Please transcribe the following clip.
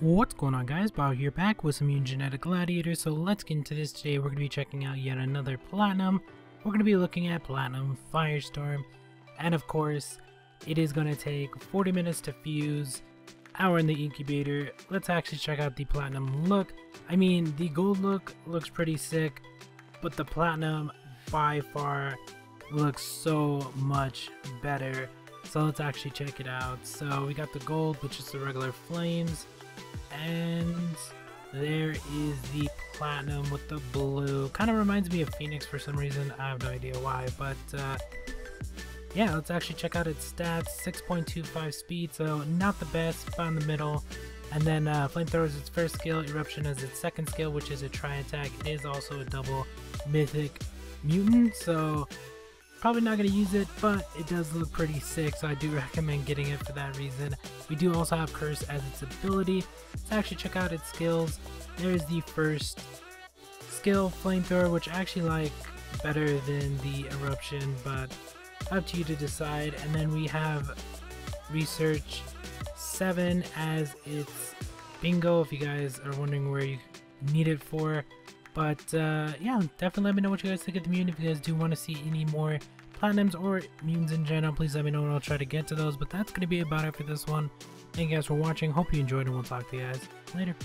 What's going on guys, Bio here back with some new Genetic Gladiator, so let's get into this today. We're going to be checking out yet another Platinum. We're going to be looking at Platinum Firestorm, and of course, it is going to take 40 minutes to fuse, hour in the incubator. Let's actually check out the Platinum look. I mean, the gold look looks pretty sick, but the Platinum by far looks so much better. So let's actually check it out. So we got the gold, which is the regular flames and there is the platinum with the blue. Kind of reminds me of Phoenix for some reason. I have no idea why, but uh, yeah, let's actually check out its stats. 6.25 speed, so not the best, about in the middle. And then uh, Flamethrower is its first skill, Eruption is its second skill, which is a tri-attack. It is also a double mythic mutant, so Probably not going to use it, but it does look pretty sick, so I do recommend getting it for that reason. We do also have Curse as its ability. Let's actually check out its skills. There's the first skill, Flamethrower, which I actually like better than the Eruption, but up to you to decide. And then we have Research 7 as its bingo, if you guys are wondering where you need it for. But uh, yeah, definitely let me know what you guys think of the mutant. If you guys do want to see any more platinums or mutants in general, please let me know and I'll try to get to those. But that's going to be about it for this one. Thank you guys for watching. Hope you enjoyed and we'll talk to you guys later.